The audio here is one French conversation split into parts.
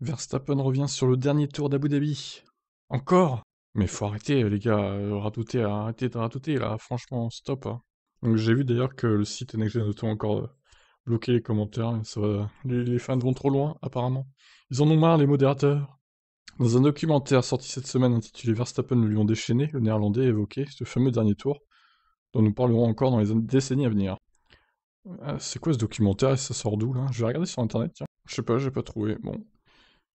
Verstappen revient sur le dernier tour d'Abu Dhabi. Encore? Mais faut arrêter, les gars, euh, ratouter, arrêtez de ratouter, là, franchement, stop. hein. Donc j'ai vu d'ailleurs que le site Next Gen encore euh, bloqué les commentaires, ça va- les, fans vont trop loin, apparemment. Ils en ont marre, les modérateurs. Dans un documentaire sorti cette semaine intitulé Verstappen le lion déchaîné, le néerlandais évoquait ce fameux dernier tour, dont nous parlerons encore dans les décennies à venir. Ah, c'est quoi ce documentaire? Et ça sort d'où là? Je vais regarder sur internet, tiens. Je sais pas, j'ai pas trouvé. Bon.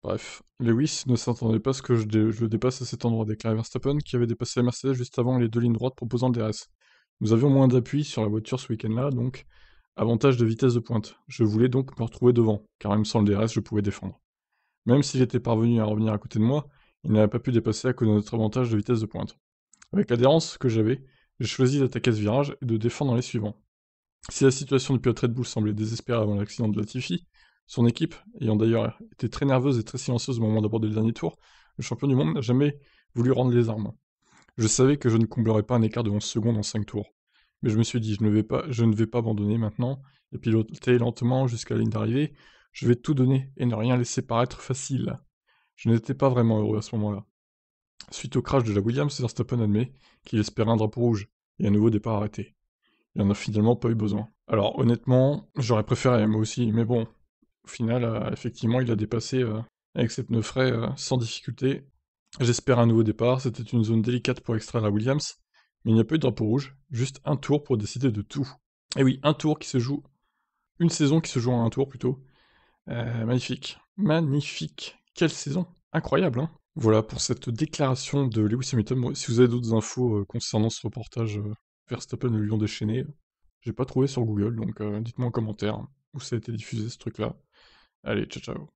Bref. Lewis ne s'attendait pas à ce que je, dé- dépasse à cet endroit, déclarait Verstappen, qui avait dépassé la Mercedes juste avant les deux lignes droites proposant le DRS. Nous avions moins d'appui sur la voiture ce week-end-là, donc avantage de vitesse de pointe. Je voulais donc me retrouver devant, car même sans le DRS, je pouvais défendre. Même s'il était parvenu à revenir à côté de moi, il n'avait pas pu dépasser à cause de notre avantage de vitesse de pointe. Avec l'adhérence que j'avais, j'ai choisi d'attaquer ce virage et de défendre dans les suivants. Si la situation du pilote Red Bull semblait désespérée avant l'accident de Latifi, son équipe, ayant d'ailleurs été très nerveuse et très silencieuse au moment d'aborder le dernier tour, le champion du monde n'a jamais voulu rendre les armes. Je savais que je ne comblerais pas un écart de 11 secondes en 5 tours. Mais je me suis dit, je ne vais pas, je ne vais pas abandonner maintenant et piloter lentement jusqu'à la ligne d'arrivée. Je vais tout donner et ne rien laisser paraître facile. Je n'étais pas vraiment heureux à ce moment-là. Suite au crash de la Williams, Verstappen admet qu'il espérait un drapeau rouge et un nouveau départ arrêté. Il en a finalement pas eu besoin. Alors honnêtement, j'aurais préféré, moi aussi, mais bon, au final, euh, effectivement, il a dépassé euh, avec ses pneus frais euh, sans difficulté. J'espère un nouveau départ, c'était une zone délicate pour extraire la Williams, mais il n'y a pas eu de drapeau rouge, juste un tour pour décider de tout. Et oui, un tour qui se joue, une saison qui se joue en un tour plutôt. Magnifique, magnifique, quelle saison, incroyable, hein Voilà pour cette déclaration de Lewis Hamilton. Si vous avez d'autres infos concernant ce reportage Verstappen le lion déchaîné, j'ai pas trouvé sur Google, donc dites-moi en commentaire où ça a été diffusé ce truc-là. Allez, ciao ciao.